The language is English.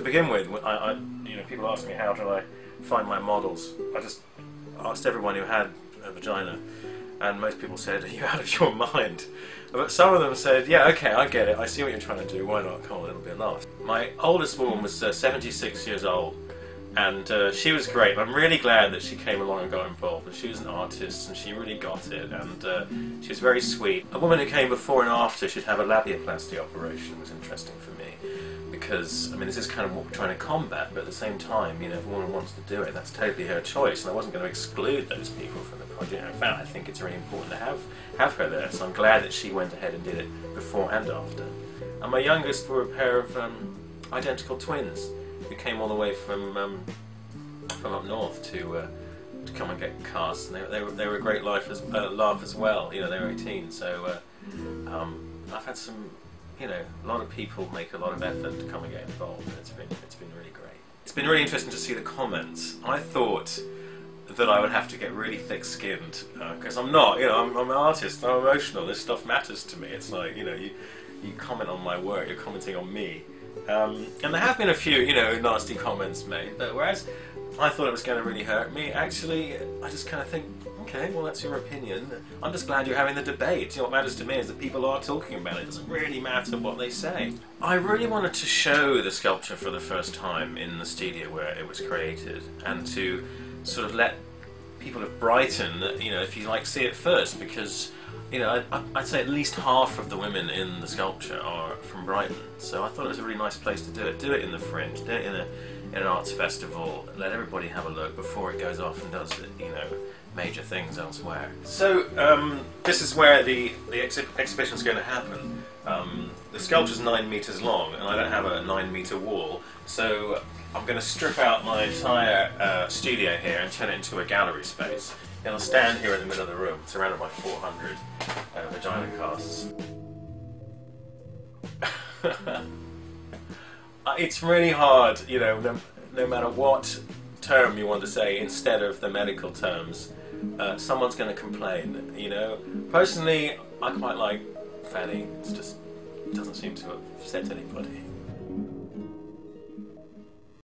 to begin with, I, I, you know, people ask me how do I find my models. I just asked everyone who had a vagina, and most people said, "Are you out of your mind?" But some of them said, "Yeah, okay, I get it. I see what you're trying to do. Why not? Come on, it'll be a laugh." My oldest woman was uh, 76 years old, and uh, she was great. I'm really glad that she came along and got involved. And she was an artist, and she really got it. And uh, she was very sweet. A woman who came before and after she'd have a labiaplasty operation was interesting for me because I mean this is kind of what we're trying to combat, but at the same time, you know, if a woman wants to do it, that's totally her choice, and I wasn't going to exclude those people from the project. In fact, I think it's really important to have have her there. So I'm glad that she went ahead and did it before and after. And my youngest were a pair of um, identical twins who came all the way from um, from up north to. Uh, to come and get cast, and they, they, were, they were a great life as, uh, laugh as well. You know, they were 18, so uh, um, I've had some you know, a lot of people make a lot of effort to come and get involved, and it's been it's been really great. It's been really interesting to see the comments. I thought that I would have to get really thick-skinned because uh, I'm not. You know, I'm, I'm, an artist. I'm emotional. This stuff matters to me. It's like you know, you you comment on my work. You're commenting on me. Um, and there have been a few, you know, nasty comments made. But whereas I thought it was going to really hurt me, actually, I just kind of think, okay, well, that's your opinion. I'm just glad you're having the debate. You know, what matters to me is that people are talking about it. It doesn't really matter what they say. I really wanted to show the sculpture for the first time in the studio where it was created and to sort of let people of Brighton, you know, if you like, see it first because you know, I'd, say at least half of the women in the sculpture are from Brighton. So I thought it was a really nice place to do it. Do it in the Fringe, do it in, a, in an arts festival, let everybody have a look before it goes off and does, you know, major things elsewhere. So um, this is where the, the exhi exhibition is going to happen. Um, the sculpture's nine meters long, and I don't have a nine meter wall, so I'm going to strip out my entire uh, studio here and turn it into a gallery space. It'll stand here in the middle of the room, surrounded by 400 uh, vagina casts. It's really hard, you know, no, no, matter what term you want to say instead of the medical terms, uh, someone's going to complain, you know. Personally, I quite like Fanny. It's just, seem to have upset anybody.